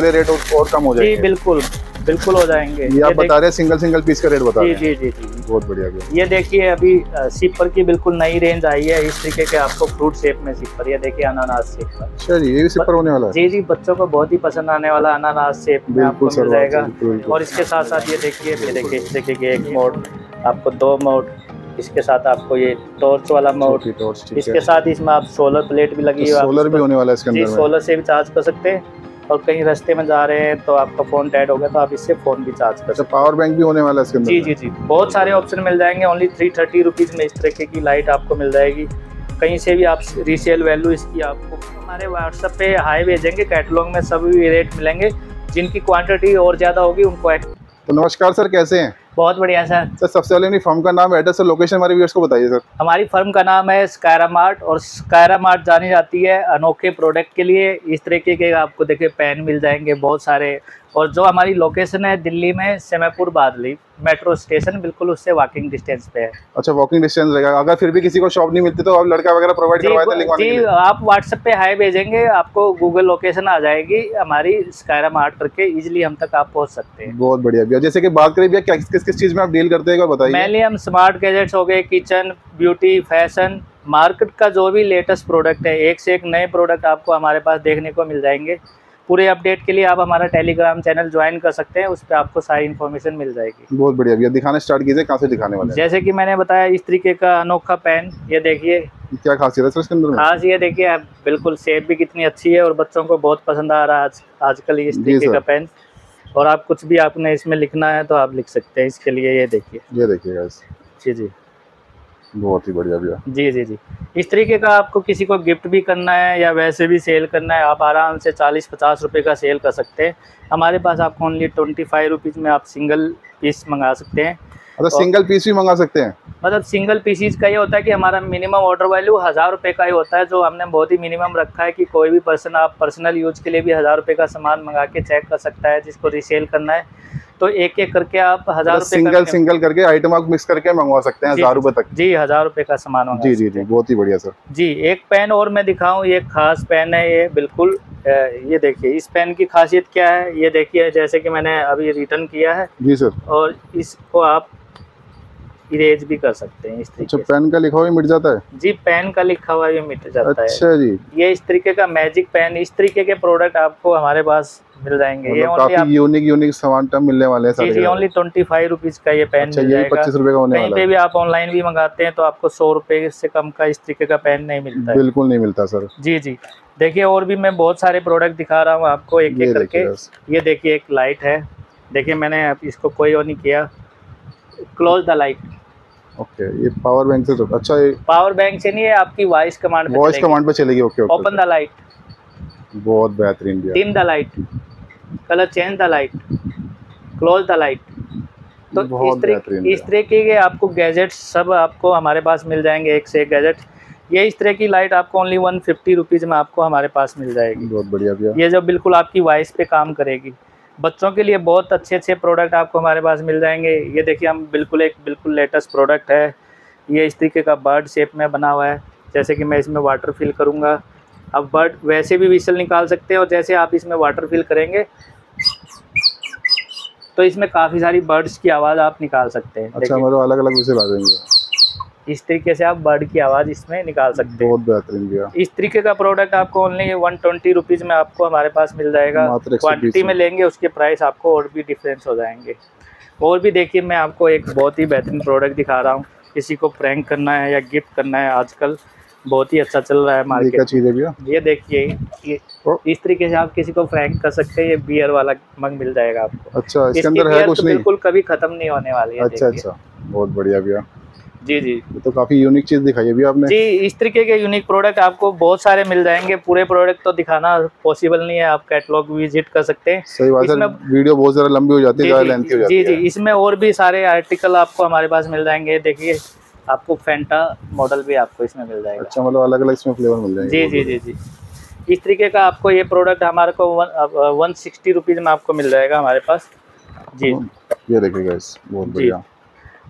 Rate और कम हो जाएँगे। जी बिल्कुल बिल्कुल हो जाएँगे। ये आप बता रहे हैं सिंगल सिंगल पीस का रेट बता जी रहे हैं। जी जी जी। बहुत बढ़िया ये देखिए अभी सिपर की बिल्कुल नई रेंज आई है इस तरीके के आपको फ्रूट शेप में सिपर ये देखिए अनानास शेप का। अच्छा जी ये भी सिपर होने वाला है? जी जी बच्चों को बहुत ही पसंद आने वाला अनानास शेप में आपको मिल जाएगा। और इसके साथ साथ ये देखिए ये देखिए इस तरीके के एक मोड आपको दो मोड इसके साथ आपको ये टॉर्च वाला मोड इसके साथ इसमें आप सोलर प्लेट भी लगी तो हुई सोलर भी होने वाला है इसके अंदर सोलर से भी चार्ज कर सकते हैं। और कहीं रास्ते में जा रहे हैं तो आपका फ़ोन डेड हो गया तो आप इससे फ़ोन भी चार्ज कर अच्छा सकते पावर बैंक भी होने वाला है इसके अंदर जी जी जी। बहुत सारे ऑप्शन मिल जाएँगे। ओनली थ्री थर्टी रुपीज़ में इस तरीके की लाइट आपको मिल जाएगी। कहीं से भी आप रीसेल वैल्यू इसकी आपको हमारे व्हाट्सएप पे हाई भेजेंगे। कैटलॉग में सभी रेट मिलेंगे। जिनकी क्वान्टिटी और ज़्यादा होगी उनको तो नमस्कार सर कैसे हैं? बहुत बढ़िया सर। सर सबसे पहले अपनी फर्म का नाम एड्रेस और लोकेशन हमारे व्यूअर्स को बताइए सर। हमारी फर्म का नाम है स्कायरा मार्ट और स्कायरा मार्ट जानी जाती है अनोखे प्रोडक्ट के लिए। इस तरीके के आपको देखिए पेन मिल जाएँगे बहुत सारे और जो हमारी लोकेशन है दिल्ली में सेमयपुर बादली मेट्रो स्टेशन बिल्कुल उससे वॉकिंग डिस्टेंस पे है। अच्छा वॉकिंग डिस्टेंस रहेगा। अगर फिर भी किसी को शॉप नहीं मिलती तो आप लड़का वगैरह प्रोवाइड जी, करवाए थे जी आप व्हाट्सएप पे हाई भेजेंगे आपको गूगल लोकेशन आ जाएगी हमारी स्कायरा मार्ट करके इजीली हम तक आप पहुँच सकते हैं। बहुत बढ़िया। भैया जैसे कि बात करें भैया किस किस चीज़ में आप डील करते हैं बताइए। मेनली हम स्मार्ट गैजेट्स हो गए किचन ब्यूटी फ़ैशन मार्केट का जो भी लेटेस्ट प्रोडक्ट है एक से एक नए प्रोडक्ट आपको हमारे पास देखने को मिल जाएँगे। पूरे अपडेट के लिए आप हमारा टेलीग्राम चैनल ज्वाइन कर सकते हैं उस पर आपको सारी इन्फॉर्मेशन मिल जाएगी। बहुत बढ़िया भैया दिखाना स्टार्ट कीजिए कहाँ से दिखाने वाले जैसे कि मैंने बताया इस तरीके का अनोखा पेन ये देखिए। क्या खासियत है सर इसके अंदर खास ये देखिए आप बिल्कुल शेप भी कितनी अच्छी है और बच्चों को बहुत पसंद आ रहा है आज आजकल इस तरीके का पेन और आप कुछ भी आपने इसमें लिखना है तो आप लिख सकते हैं इसके लिए ये देखिए। ये देखिएगा इस जी जी। बहुत ही बढ़िया भैया। जी जी जी। इस तरीके का आपको किसी को गिफ्ट भी करना है या वैसे भी सेल करना है आप आराम से चालीस पचास रुपए का सेल कर सकते हैं। हमारे पास आपको ओनली ट्वेंटी फाइव रुपीज़ में आप सिंगल पीस मंगा सकते हैं। मतलब सिंगल पीस भी मंगा सकते हैं? मतलब सिंगल पीसीज का ये होता है कि हमारा मिनिमम ऑर्डर वैल्यू हज़ार रुपये का ही होता है जो हमने बहुत ही मिनिमम रखा है कि कोई भी पर्सन आप पर्सनल यूज़ के लिए भी हज़ार रुपये का सामान मंगा के चेक कर सकता है जिसको रिसेल करना है। तो एक एक करके आप हज़ार रुपये सिंगल सिंगल करके आइटम आप मिक्स करके मंगवा सकते हैं हज़ार रुपए तक। जी हज़ार रुपये का सामान जी जी जी बहुत ही बढ़िया सर। जी एक पेन और मैं दिखाऊँ ये खास पेन है ये बिल्कुल ये देखिए इस पेन की खासियत क्या है? ये देखिए जैसे कि मैंने अभी रिटर्न किया है। जी सर। और इसको आप इरेज भी कर सकते हैं इस अच्छा तरीके से। पेन का लिखा हुआ मिट जाता है? जी पेन का लिखा हुआ ये मिट जाता है। अच्छा जी। ये इस तरीके का मैजिक पेन इस तरीके के प्रोडक्ट आपको हमारे पास मिल जाएँगे। ये मतलब काफ़ी यूनिक यूनिक सामान टम मिलने वाले हैं जी ओनली ट्वेंटी फाइव रुपीज़ का ये पेन अच्छा मिल जाएगा। पच्चीस रुपए का होने कहीं वाला पे भी आप ऑनलाइन भी मंगाते हैं तो आपको सौ से कम का इस तरीके का पेन नहीं मिलता बिल्कुल नहीं मिलता सर। जी जी। देखिए और भी मैं बहुत सारे प्रोडक्ट दिखा रहा हूँ आपको एक एक करके। ये देखिए एक लाइट है। देखिए मैंने इसको कोई वो नहीं किया। क्लोज द लाइट ओके ये पावर बैंक से तो अच्छा ये पावर बैंक से नहीं है आपकी वॉइस कमांड वॉइस कमांड पे चलेगी। ओके ओपन द लाइट बहुत बेहतरीन dim the light colour change the light close the light तो इस तरीके बेहतरीन इस तरीके के आपको गैजेट्स सब आपको हमारे पास मिल जाएँगे एक से एक गैजेट ये इस तरह की लाइट आपको ओनली वन फिफ्टी रुपीज़ में आपको हमारे पास मिल जाएगी। बहुत बढ़िया भैया। ये जो बिल्कुल आपकी वॉइस पे काम करेगी। बच्चों के लिए बहुत अच्छे अच्छे प्रोडक्ट आपको हमारे पास मिल जाएँगे। ये देखिए हम बिल्कुल एक बिल्कुल लेटेस्ट प्रोडक्ट है। ये इस तरीके का बर्ड शेप में बना हुआ है। जैसे कि मैं इसमें वाटर फिल करूँगा। अब बर्ड वैसे भी विसल निकाल सकते हैं और जैसे आप इसमें वाटर फिल करेंगे तो इसमें काफ़ी सारी बर्ड्स की आवाज़ आप निकाल सकते हैं। अच्छा मतलब अलग अलग विषय आ जाएँगे इस तरीके से आप बर्ड की आवाज़ इसमें निकाल सकते हैं। बहुत बेहतरीन भैया। इस तरीके का प्रोडक्ट आपको ओनली वन ट्वेंटी रुपीज़ में आपको हमारे पास मिल जाएगा। मात्र 120 क्वांटिटी में। लेंगे उसके प्राइस आपको और भी डिफरेंस हो जाएँगे। और भी देखिए मैं आपको एक बहुत ही बेहतरीन प्रोडक्ट दिखा रहा हूँ। किसी को प्रैंक करना है या गिफ्ट करना है आजकल बहुत ही अच्छा चल रहा है मार्केट चीज़ है। भैया ये देखिए इस तरीके से आप किसी को फ्रैंक कर सकते हैं ये बियर वाला मग मिल जाएगा आपको। अच्छा इसके अंदर है कुछ तो नहीं? बिल्कुल कभी खत्म नहीं होने वाली है अच्छा अच्छा बहुत बढ़िया भैया। जी जी। तो काफ़ी यूनिक चीज़ दिखाई है आपने। जी इस तरीके के यूनिक प्रोडक्ट आपको बहुत सारे मिल जाएँगे। पूरे प्रोडक्ट तो दिखाना पॉसिबल नहीं है आप कैटलॉग विज़िट कर सकते हैं। सही बात है वीडियो बहुत ज़्यादा लंबी हो जाती है जी जी, जी जी इसमें और भी सारे आर्टिकल आपको हमारे पास मिल जाएँगे देखिए। आपको फेंटा मॉडल भी आपको इसमें मिल जाएगा। अच्छा मतलब अलग अलग इसमें फ्लेवर मिल जाएँगे जी जी जी जी। इस तरीके का आपको ये प्रोडक्ट हमारे को वन वन सिक्सटी रुपीज़ में आपको मिल जाएगा हमारे पास। जी। ये देखिएगा इस बहुत बढ़िया।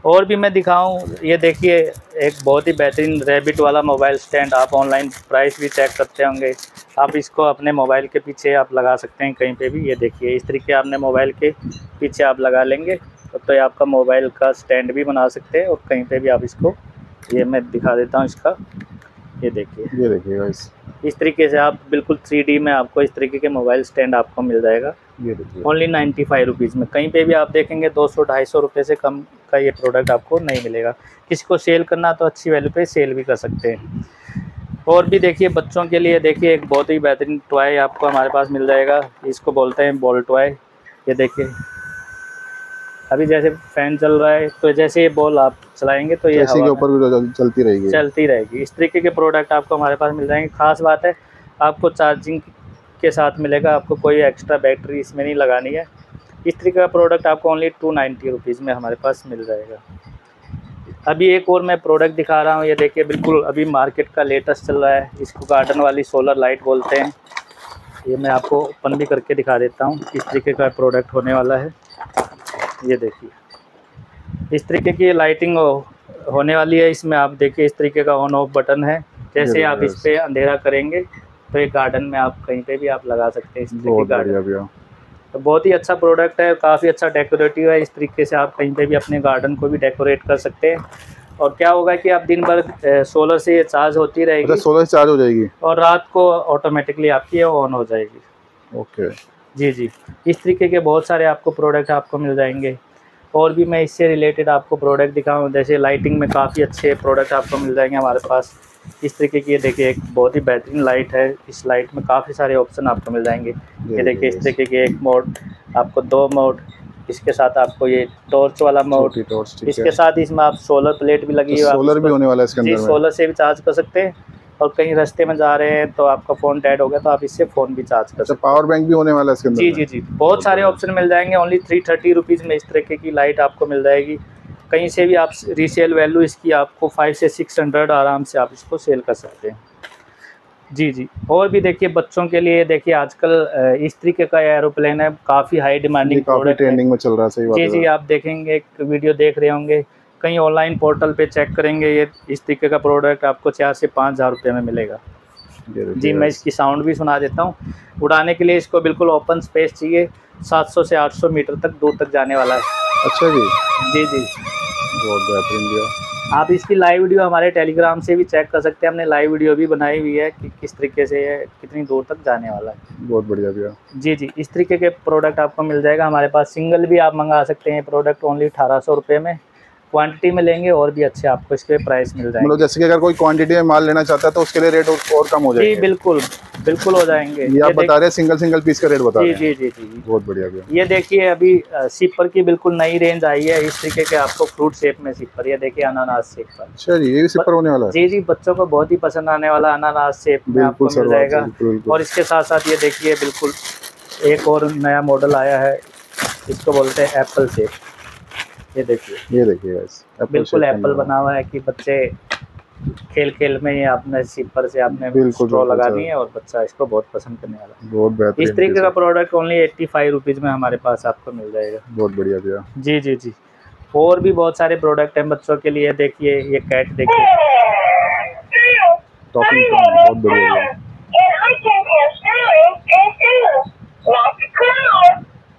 और भी मैं दिखाऊँ ये देखिए एक बहुत ही बेहतरीन रैबिट वाला मोबाइल स्टैंड आप ऑनलाइन प्राइस भी चेक करते होंगे। आप इसको अपने मोबाइल के पीछे आप लगा सकते हैं कहीं पे भी। ये देखिए इस तरीके आपने मोबाइल के पीछे आप लगा लेंगे। तो ये आपका मोबाइल का स्टैंड भी बना सकते हैं और कहीं पे भी आप इसको ये मैं दिखा देता हूँ इसका। ये देखिए। ये देखिए गाइस इस तरीके से आप बिल्कुल थ्री में आपको इस तरीके के मोबाइल स्टैंड आपको मिल जाएगा। ये देखिए। ओनली नाइन्टी फाइव रुपीज़ में। कहीं पे भी आप देखेंगे दो सौ ढाई सौ रुपये से कम का ये प्रोडक्ट आपको नहीं मिलेगा। किसी को सेल करना तो अच्छी वैल्यू पे सेल भी कर सकते हैं। और भी देखिए बच्चों के लिए देखिए एक बहुत ही बेहतरीन टॉय आपको हमारे पास मिल जाएगा। इसको बोलते हैं बॉल टॉय ये देखिए। अभी जैसे फ़ैन चल रहा है तो जैसे ये बॉल आप चलाएँगे तो ये हवा के ऊपर भी चलती रहेगी। चलती रहेगी। इस तरीके के प्रोडक्ट आपको हमारे पास मिल जाएँगे। खास बात है आपको चार्जिंग के साथ मिलेगा आपको कोई एक्स्ट्रा बैटरी इसमें नहीं लगानी है। इस तरीके का प्रोडक्ट आपको ओनली टू नाइन्टी रुपीज़ में हमारे पास मिल जाएगा। अभी एक और मैं प्रोडक्ट दिखा रहा हूँ। ये देखिए बिल्कुल अभी मार्केट का लेटेस्ट चल रहा है। इसको गार्डन वाली सोलर लाइट बोलते हैं। ये मैं आपको ओपन भी करके दिखा देता हूँ किस तरीके का प्रोडक्ट होने वाला है। ये देखिए। इस तरीके की लाइटिंग हो- होने वाली है इसमें। आप देखिए इस तरीके का ऑन ऑफ़ बटन है। जैसे आप इस पे अंधेरा करेंगे तो ये गार्डन में आप कहीं पे भी आप लगा सकते हैं इस तरीके गार्डन तो बहुत ही अच्छा प्रोडक्ट है काफ़ी अच्छा डेकोरेटिव है। इस तरीके से आप कहीं पे भी अपने गार्डन को भी डेकोरेट कर सकते हैं। और क्या होगा कि आप दिन भर सोलर से ये चार्ज होती अच्छा रहेगी सोलर से चार्ज हो जाएगी। और रात को ऑटोमेटिकली आपकी ये ऑन हो जाएगी। ओके जी जी। इस तरीके के बहुत सारे आपको प्रोडक्ट आपको मिल जाएँगे। और भी मैं इससे रिलेटेड आपको प्रोडक्ट दिखाऊँ जैसे लाइटिंग में काफ़ी अच्छे प्रोडक्ट आपको मिल जाएँगे हमारे पास। इस तरीके की ये देखिए एक बहुत ही बेहतरीन लाइट है। इस लाइट में काफ़ी सारे ऑप्शन आपको मिल जाएँगे। ये देखिए इस तरीके के एक मोड आपको दो मोड इसके साथ आपको ये टॉर्च वाला मोड इसके साथ इसमें आप सोलर प्लेट भी लगी तो सोलर भी होने वाला है इसके अंदर सोलर से भी चार्ज कर सकते हैं। और कहीं रास्ते में जा रहे हैं तो आपका फ़ोन डेड हो गया तो आप इससे फ़ोन भी चार्ज कर अच्छा सकते पावर बैंक भी होने वाला है इसके अंदर जी जी जी। बहुत सारे ऑप्शन मिल जाएँगे ओनली थ्री थर्टी रुपीज़ में इस तरीके की लाइट आपको मिल जाएगी। कहीं से भी आप रीसेल वैल्यू इसकी आपको फाइव से सिक्स हंड्रेड आराम से आप इसको सेल कर सकते हैं। जी जी। और भी देखिए बच्चों के लिए देखिए आजकल इस तरीके का एरोप्लेन है काफ़ी हाई डिमांडिंग प्रोडक्ट ट्रेंडिंग में चल रहा है सही बात जी जी आप देखेंगे एक वीडियो देख रहे होंगे। कहीं ऑनलाइन पोर्टल पे चेक करेंगे ये इस तरीके का प्रोडक्ट आपको चार से पाँच हज़ार रुपये में मिलेगा। जी मैं इसकी साउंड भी सुना देता हूँ। उड़ाने के लिए इसको बिल्कुल ओपन स्पेस चाहिए। 700 से 800 मीटर तक दूर तक जाने वाला है। अच्छा जी। जी जी। बहुत बेहतरीन आप इसकी लाइव वीडियो हमारे टेलीग्राम से भी चेक कर सकते हैं। हमने लाइव वीडियो भी बनाई हुई है कि किस तरीके से ये कितनी दूर तक जाने वाला है। बहुत बढ़िया भैया जी जी। इस तरीके के प्रोडक्ट आपको मिल जाएगा। हमारे पास सिंगल भी आप मंगा सकते हैं। प्रोडक्ट ओनली अठारह सौ रुपये में। क्वांटिटी में लेंगे और भी अच्छे आपको इसके प्राइस मिल जाएँगे। मतलब जैसे कि अगर कोई क्वांटिटी में माल लेना चाहता है तो उसके लिए रेट और और कम हो जी जाएगा। बिल्कुल बिल्कुल हो जाएँगे। ये आप बता रहे हैं सिंगल सिंगल पीस का रेट बता जी रहे हैं। जी जी जी बहुत बढ़िया ये देखिए अभी सिपर की बिल्कुल नई रेंज आई है इस तरीके के आपको फ्रूट शेप में सिपर ये देखिए अनानास शेप पर। अच्छा जी ये भी सिपर होने वाला है? जी जी बच्चों को बहुत ही पसंद आने वाला अनानास शेप में आपको मिल जाएगा। और इसके साथ साथ ये देखिए बिल्कुल एक और नया मॉडल आया है इसको बोलते हैं एप्पल शेप ये देखिए। ये देखिए बिल्कुल एप्पल बना हुआ है कि बच्चे खेल खेल में ये आपने सिपर से आपने स्ट्रॉ लगानी है और बच्चा इसको बहुत पसंद करने वाला है। बहुत बेहतरीन इस तरीके का product only eighty five rupees में हमारे पास आपको मिल जाएगा। बहुत बढ़िया भैया। जी जी जी। और भी बहुत सारे प्रोडक्ट हैं बच्चों के लिए। देखिए ये कैट देखिए। बहुत बढ़िया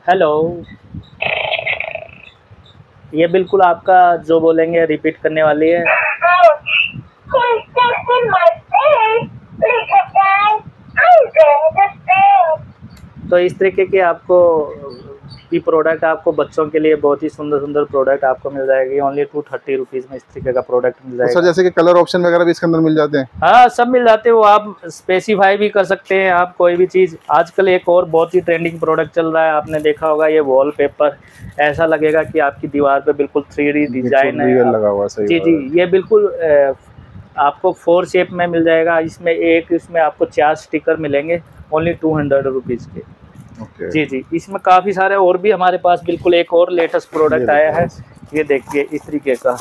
हेलो ये बिल्कुल आपका जो बोलेंगे रिपीट करने वाली है। तो इस तरीके की आपको की प्रोडक्ट आपको बच्चों के लिए बहुत ही सुंदर सुंदर प्रोडक्ट आपको मिल जाएगी। ओनली टू थर्टी रुपीज़ में इस तरीके का प्रोडक्ट मिल तो सर जाएगा। जैसे कि कलर ऑप्शन वगैरह भी इसके अंदर मिल जाते हैं? हाँ सब मिल जाते हैं। वो आप स्पेसिफाई भी कर सकते हैं। आप कोई भी चीज़ आजकल एक और बहुत ही ट्रेंडिंग प्रोडक्ट चल रहा है। आपने देखा होगा ये वॉलपेपर ऐसा लगेगा कि आपकी दीवार पे बिल्कुल थ्री डिज़ाइन है। लगा हुआ सही जी जी ये बिल्कुल आपको फोर शेप में मिल जाएगा। इसमें एक इसमें आपको चार स्टिकर मिलेंगे। ओनली टू हंड्रेड रुपीज़ के। जी जी। इसमें काफ़ी सारे और भी हमारे पास बिल्कुल एक और लेटेस्ट प्रोडक्ट आया है। ये देखिए इस तरीके का।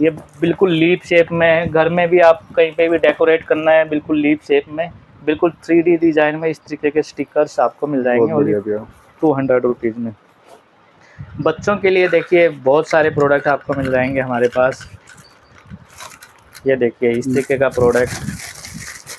ये बिल्कुल लीप शेप में है घर में भी आप कहीं पे भी डेकोरेट करना है बिल्कुल लीप शेप में। बिल्कुल थ्री डिज़ाइन में इस तरीके के स्टिकर्स आपको मिल जाएँगे टू हंड्रेड रुपीज़ में। बच्चों के लिए देखिए बहुत सारे प्रोडक्ट आपको मिल जाएँगे हमारे पास। ये देखिए इस तरीके का प्रोडक्ट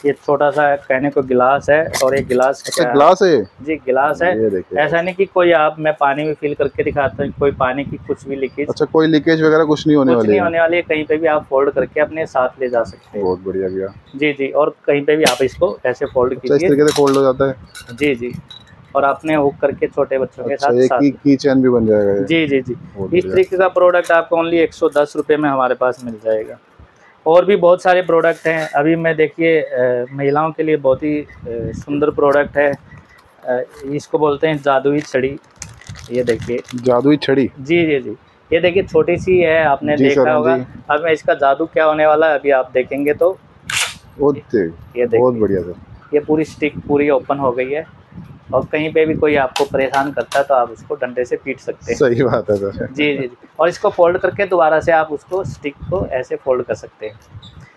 ये छोटा सा कहने को गिलास है और एक गिलास अच्छा ग्लास है जी गिलास है। ऐसा नहीं कि कोई आप मैं पानी में फिल करके दिखाता हूँ कोई पानी की कुछ भी लीकेज अच्छा कोई लीकेज वगैरह कुछ नहीं होने कुछ वाली नहीं होने वाली है कहीं पे भी आप फोल्ड करके अपने साथ ले जा सकते हैं। बहुत बढ़िया भैया। जी जी और कहीं पे भी आप इसको ऐसे फोल्ड अच्छा इस कीजिए। तरीके से फोल्ड हो जाता है। जी जी और आपने हुक करके छोटे बच्चों के अच्छा साथ एक साथ की, चैन भी बन जाएगा जी जी जी। इस तरीके का प्रोडक्ट आपको ओनली एक सौ में हमारे पास मिल जाएगा। और भी बहुत सारे प्रोडक्ट हैं। अभी मैं देखिए महिलाओं के लिए बहुत ही सुंदर प्रोडक्ट है। इसको बोलते हैं जादुई छड़ी। ये देखिए। जादुई छड़ी? जी जी जी। ये देखिए छोटी सी है आपने देखा होगा। जी। अब मैं इसका जादू क्या होने वाला है अभी आप देखेंगे तो। ये देखिए। बहुत बढ़िया सर। ये पूरी स्टिक पूरी ओपन हो गई है। और कहीं पे भी कोई आपको परेशान करता है तो आप उसको डंडे से पीट सकते हैं। सही बात है सर। जी जी जी। और इसको फोल्ड करके दोबारा से आप उसको स्टिक को ऐसे फोल्ड कर सकते हैं।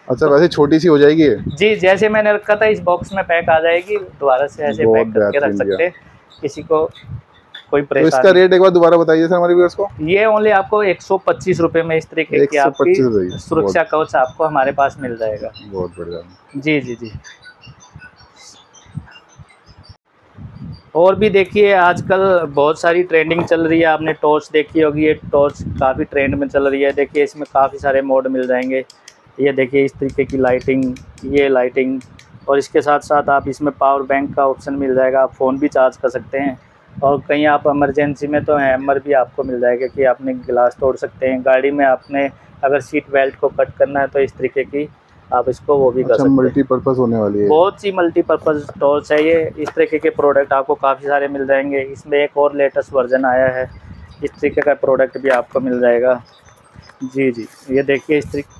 अच्छा वैसे छोटी सी हो जाएगी जी जैसे मैंने रखा था इस बॉक्स में पैक आ जाएगी दोबारा से ऐसे पैक करके रख सकते हैं। किसी को कोई तो इसका रेट एक बार दोबारा बताइए सर हमारे व्यूअर्स को। ये ओनली आपको एक सौ पच्चीस रुपये में इस तरीके की आपकी सुरक्षा कवच आपको हमारे पास मिल जाएगा। बहुत बढ़िया। जी जी जी। और भी देखिए, आजकल बहुत सारी ट्रेंडिंग चल रही है। आपने टॉर्च देखी होगी, ये टॉर्च काफ़ी ट्रेंड में चल रही है। देखिए, इसमें काफ़ी सारे मोड मिल जाएँगे। ये देखिए, इस तरीके की लाइटिंग ये लाइटिंग और इसके साथ साथ आप इसमें पावर बैंक का ऑप्शन मिल जाएगा। आप फ़ोन भी चार्ज कर सकते हैं। और कहीं आप इमरजेंसी में तो हैमर भी आपको मिल जाएगा कि आपने गिलास तोड़ सकते हैं। गाड़ी में आपने अगर सीट बेल्ट को कट करना है तो इस तरीके की आप इसको वो भी अच्छा, कर सकते हैं। मल्टीपर्पज होने वाली है। बहुत सी मल्टीपर्पज़ टॉर्च है ये। इस तरीके के प्रोडक्ट आपको काफ़ी सारे मिल जाएँगे। इसमें एक और लेटेस्ट वर्जन आया है। इस तरीके का प्रोडक्ट भी आपको मिल जाएगा। जी जी। ये देखिए इस तरीके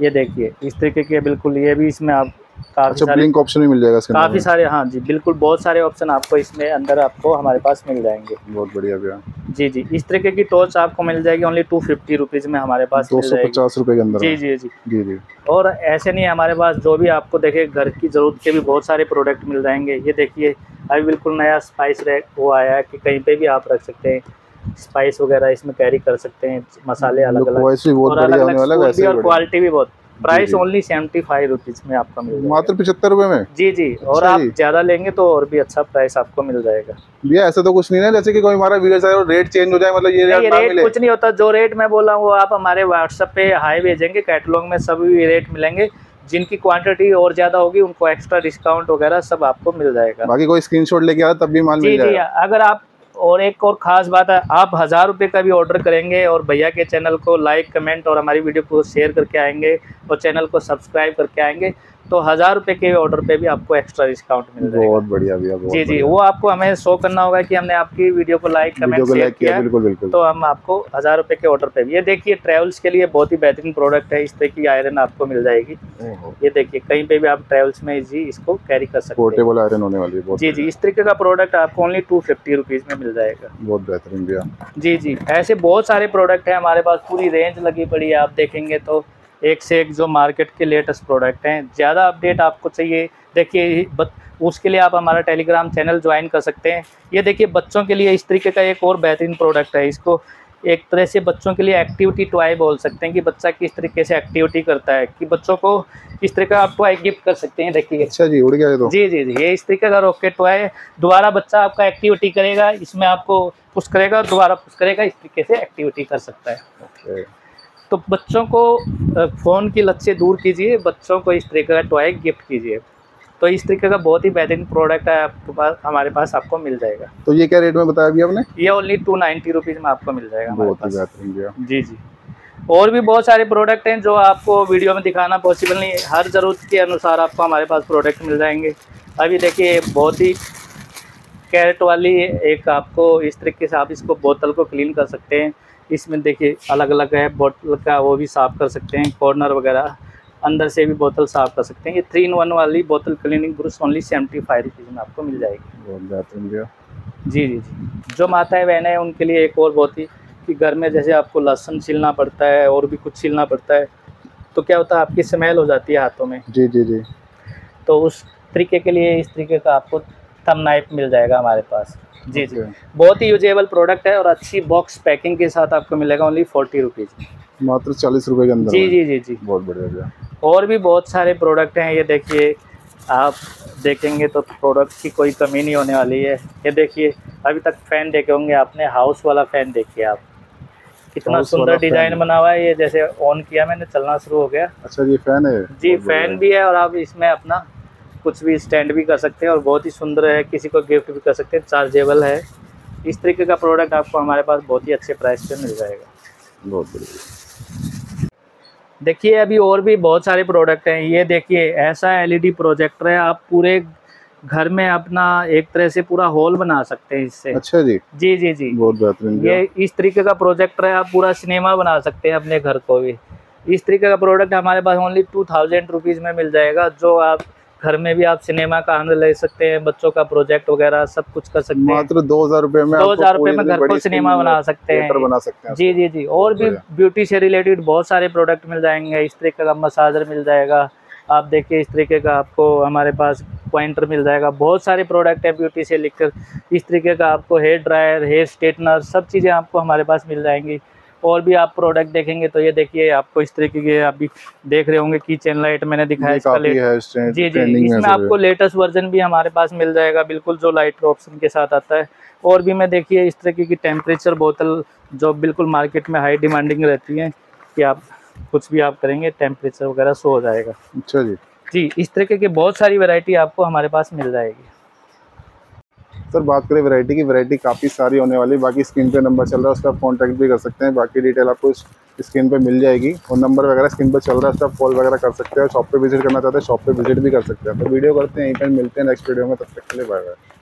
ये देखिए इस तरीके के बिल्कुल ये भी इसमें आप काफ़ी अच्छा सारे ब्लिंक ऑप्शन भी मिल जाएगा इसके काफ़ी सारे हाँ जी बिल्कुल बहुत सारे ऑप्शन आपको इसमें अंदर आपको हमारे पास मिल जाएँगे। बहुत बढ़िया भैया। जी जी इस तरीके की टॉर्च आपको मिल जाएगी ओनली टू फिफ्टी रुपीज़ में हमारे पास दो सौ पचास रुपए के अंदर जी जी जी। जी जी। और ऐसे नहीं हमारे पास जो भी आपको देखे घर की ज़रूरत के भी बहुत सारे प्रोडक्ट मिल जाएँगे। ये देखिए अभी बिल्कुल नया स्पाइस रैक वो आया है कि कहीं पे भी आप रख सकते हैं। स्पाइस वगैरह इसमें कैरी कर सकते हैं मसाले अलग अलग और अलग अलग। क्वालिटी भी बहुत price only seventy five rupees में आपका मिल जाएगा। मात्र पिछहत्तर रुपए में? जी जी और अच्छा आप ज़्यादा लेंगे तो और भी अच्छा प्राइस आपको मिल जाएगा। भैया ऐसा तो कुछ नहीं है जैसे कि कोई हमारा वीडियो रेट चेंज हो जाए मतलब ये रेट रेट मिले। कुछ नहीं होता जो रेट मैं बोला हूँ वो आप हमारे व्हाट्सएप पे हाई भेजेंगे कैटलॉग में सभी रेट मिलेंगे जिनकी क्वांटिटी और ज़्यादा होगी उनको एक्स्ट्रा डिस्काउंट वगैरह सब आपको मिल जाएगा। बाकी कोई स्क्रीनशॉट लेके आया तब भी माल जी जी जाएगा। अगर आप और एक और ख़ास बात है, आप हज़ार रुपये का भी ऑर्डर करेंगे और भैया के चैनल को लाइक कमेंट और हमारी वीडियो को शेयर करके आएँगे और चैनल को सब्सक्राइब करके आएँगे। तो हज़ार रुपये के ऑर्डर पे भी आपको एक्स्ट्रा डिस्काउंट मिल जाएगा। बहुत बढ़िया भैया जी जी वो आपको हमें शो करना होगा कि हमने आपकी वीडियो को लाइक कमेंट शेयर किया किया। बिल्कुल बिल्कुल। तो हम आपको हज़ार रुपये के ऑर्डर पे भी ये देखिए ट्रैवल्स के लिए बहुत ही बेहतरीन प्रोडक्ट है। इस तरह की आयरन आपको मिल जाएगी। ये देखिए कहीं पे भी आप ट्रैवल्स में जी इसको कैरी कर सकते हैं। पोर्टेबल आयरन होने वाली है जी जी इस तरीके का प्रोडक्ट आपको ओनली टू फिफ्टी रुपीज़ में मिल जाएगा। बहुत बेहतरीन भैया। जी जी ऐसे बहुत सारे प्रोडक्ट हैं हमारे पास पूरी रेंज लगी पड़ी है आप देखेंगे तो। एक से एक जो मार्केट के लेटेस्ट प्रोडक्ट हैं। ज़्यादा अपडेट आपको चाहिए। देखिए उसके लिए आप हमारा टेलीग्राम चैनल ज्वाइन कर सकते हैं। ये देखिए बच्चों के लिए इस तरीके का एक और बेहतरीन प्रोडक्ट है। इसको एक तरह से बच्चों के लिए एक्टिविटी टॉय बोल सकते हैं कि बच्चा किस तरीके से एक्टिविटी करता है कि बच्चों को इस तरीके का आप टॉय गिफ्ट कर सकते हैं। देखिए। अच्छा जी उड़ गया तो। जी जी जी ये इस तरीके का रॉकेट टॉय दोबारा बच्चा आपका एक्टिविटी करेगा इसमें आपको पुश करेगा दोबारा पुश करेगा इस तरीके से एक्टिविटी कर सकता है। तो बच्चों को फ़ोन की लत से दूर कीजिए बच्चों को इस तरीके का टॉय गिफ्ट कीजिए। तो इस तरीके का बहुत ही बेहतरीन प्रोडक्ट है आपके पास हमारे पास आपको मिल जाएगा। तो ये क्या रेट में बताया अभी आपने? ये ओनली टू नाइन्टी रुपीज़ में आपको मिल जाएगा बहुत ही बेहतरीन जी जी। और भी बहुत सारे प्रोडक्ट हैं जो आपको वीडियो में दिखाना पॉसिबल नहीं। है हर ज़रूरत के अनुसार आपको हमारे पास प्रोडक्ट मिल जाएँगे। अभी देखिए बहुत ही कैरेट वाली एक आपको इस तरीके से आप इसको बोतल को क्लीन कर सकते हैं। इसमें देखिए अलग अलग है बोतल का वो भी साफ़ कर सकते हैं कॉर्नर वगैरह अंदर से भी बोतल साफ़ कर सकते हैं। ये थ्री इन वन वाली बोतल cleaning brush only seventy five rupees में आपको मिल जाएगी। जी जी जी। जो माताएँ बहनें हैं उनके लिए एक और बहुत ही कि घर में जैसे आपको लहसुन छीलना पड़ता है और भी कुछ छीलना पड़ता है तो क्या होता है आपकी स्मेल हो जाती है हाथों में। जी जी जी। तो उस तरीके के लिए इस तरीके का आपको थम नाइफ मिल जाएगा हमारे पास। जी जी। बहुत ही यूजेबल प्रोडक्ट है और अच्छी बॉक्स पैकिंग के साथ आपको मिलेगा ओनली फोर्टी रुपीज़ मात्र चालीस रुपए के अंदर जी जी जी जी। बहुत बढ़िया और भी बहुत सारे प्रोडक्ट हैं। ये देखिए आप देखेंगे तो प्रोडक्ट की कोई कमी नहीं होने वाली है। ये देखिए अभी तक फ़ैन देखे होंगे आपने हाउस वाला फ़ैन देखिए आप। कितना सुंदर डिज़ाइन बना हुआ है। ये जैसे ऑन किया मैंने चलना शुरू हो गया। अच्छा ये फ़ैन है। जी फ़ैन भी है और आप इसमें अपना कुछ भी स्टैंड भी कर सकते हैं और बहुत ही सुंदर है किसी को गिफ्ट भी कर सकते हैं चार्जेबल है। इस तरीके का प्रोडक्ट आपको हमारे पास बहुत ही अच्छे प्राइस पे मिल जाएगा। बहुत बढ़िया। देखिए अभी और भी बहुत सारे प्रोडक्ट हैं। ये देखिए ऐसा एलईडी प्रोजेक्टर है आप पूरे घर में अपना एक तरह से पूरा हॉल बना सकते हैं इससे। अच्छा जी। जी जी जी। बहुत बेहतरीन ये इस तरीके का प्रोजेक्टर है आप पूरा सिनेमा बना सकते हैं अपने घर को भी। इस तरीके का प्रोडक्ट हमारे पास ओनली टू थाउज़ेंड रुपीज़ में मिल जाएगा जो आप घर में भी आप सिनेमा का आनंद ले सकते हैं बच्चों का प्रोजेक्ट वगैरह सब कुछ कर सकते हैं। मात्र दो हज़ार रुपए में दो हज़ार रुपए में घर को सिनेमा बना सकते हैं। बना सकते हैं जी जी जी और भी ब्यूटी से रिलेटेड बहुत सारे प्रोडक्ट मिल जाएँगे। इस तरीके का मसाजर मिल जाएगा। आप देखिए इस तरीके का आपको हमारे पास पॉइंटर मिल जाएगा। बहुत सारे प्रोडक्ट हैं ब्यूटी से लिखकर इस तरीके का आपको हेयर ड्रायर हेयर स्ट्रेटनर सब चीज़ें आपको हमारे पास मिल जाएँगी। और भी आप प्रोडक्ट देखेंगे तो ये देखिए आपको इस तरीके के आप भी देख रहे होंगे की चैन लाइट मैंने दिखाया इसका लेट है जी जी इसमें आपको लेटेस्ट वर्जन भी हमारे पास मिल जाएगा बिल्कुल जो लाइट ऑप्शन के साथ आता है। और भी मैं देखिए इस तरीके की टेम्परेचर बोतल जो बिल्कुल मार्केट में हाई डिमांडिंग रहती है कि आप कुछ भी आप करेंगे टेम्परेचर वगैरह शो हो जाएगा। अच्छा जी। जी इस तरीके की बहुत सारी वैरायटी आपको हमारे पास मिल जाएगी। सर बात करें वैरायटी की वैरायटी काफ़ी सारी होने वाली बाकी स्क्रीन पे नंबर चल रहा है, उसका आप कॉन्टैक्ट भी कर सकते हैं। बाकी डिटेल आपको स्क्रीन पे मिल जाएगी। और नंबर वगैरह स्क्रीन पे चल रहा है उस कॉल वगैरह कर सकते हैं। शॉप पे विज़िट करना चाहते हैं शॉप पे विज़िट भी कर सकते हैं। तो वीडियो करते हैं, यहीं पर मिलते हैं नेक्स्ट वीडियो में। तब तक के लिए बाय बाय